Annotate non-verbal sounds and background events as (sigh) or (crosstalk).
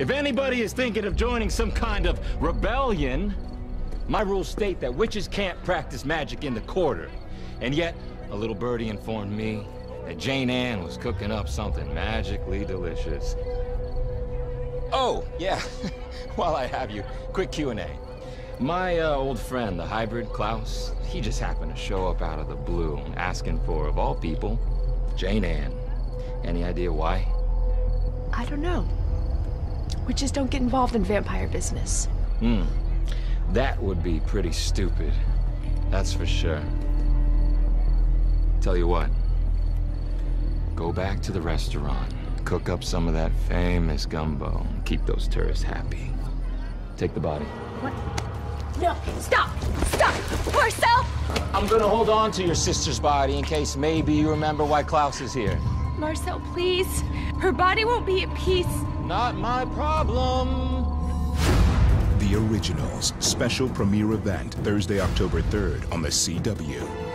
If anybody is thinking of joining some kind of rebellion, my rules state that witches can't practice magic in the quarter. And yet, a little birdie informed me that Jane-Anne was cooking up something magically delicious. Oh, yeah, (laughs) while I have you, quick Q&A. My uh, old friend, the hybrid, Klaus, he just happened to show up out of the blue, asking for, of all people, Jane-Anne. Any idea why? I don't know. Witches don't get involved in vampire business. Hmm. That would be pretty stupid. That's for sure. Tell you what. Go back to the restaurant. Cook up some of that famous gumbo. and Keep those tourists happy. Take the body. What? No, stop! Stop! Marcel! I'm gonna hold on to your sister's body in case maybe you remember why Klaus is here. Marcel, please. Her body won't be at peace. Not my problem. The Originals special premiere event Thursday, October 3rd on the CW.